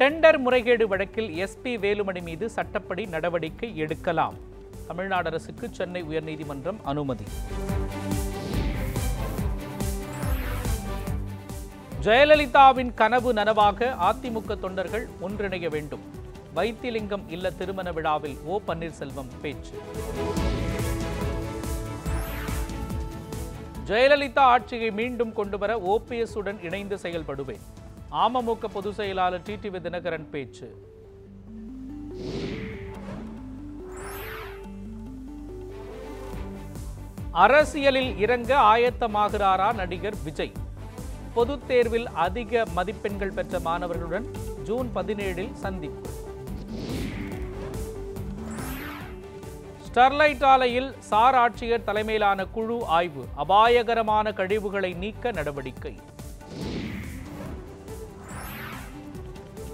Tender முறைகேடு வழக்கில் SP Velumani மீது சட்டப்படி நடவடிக்கை எடுக்கலாம். தமிழ்நாடு அரசுக்கு சென்னை உயர்நீதிமன்றம் அனுமதி. ஜெயலலிதாவின் கனவு நனவாக அதிமுக தொண்டர்கள் ஒன்றிணைய வேண்டும். வைத்திலிங்கம் இல்ல திருமண விழாவில் ஓ பன்னீர்செல்வம் பேச்சு. ஜெயலலிதா ஆட்சியை மீண்டும் கொண்டுவர ஓபிஎஸ் உடன் இணைந்து செயல்படுவேன். அமமுக பொதுச் செயலாளர் டிடிவி தினகரன் பேச்சு. அரசியலில் இறங்க ஆயத்தமாகிறாரா நடிகர் விஜய்? பொதுத் தேர்வில் அதிக மதிப்பெண்கள் பெற்ற மாணவர்களுடன் ஜூன் பதினேழில் சந்திப்பு. ஸ்டெர்லைட் ஆலையில் சார் ஆட்சியர் தலைமையிலான குழு ஆய்வு அபாயகரமான கழிவுகளை நீக்க நடவடிக்கை.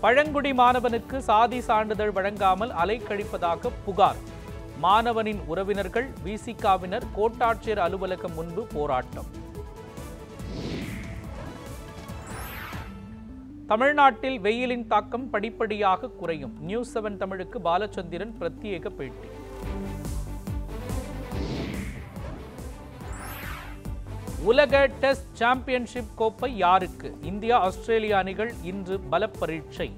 பழங்குடி மாணவனுக்கு சாதி சான்றிதழ் வழங்காமல் அலைக்கழிப்பதாக புகார். மாணவனின் உறவினர்கள் விசிகாவினர் கோட்டாட்சியர் அலுவலகம் முன்பு போராட்டம். தமிழ்நாட்டில் வெயிலின் தாக்கம் படிப்படியாக குறையும். நியூஸ் செவன் தமிழுக்கு பாலச்சந்திரன் பிரத்யேக பேட்டி. உலக டெஸ்ட் சாம்பியன்ஷிப் கோப்பை யாருக்கு? இந்தியா ஆஸ்திரேலியா அணிகள் இன்று பலப்பரீட்சை.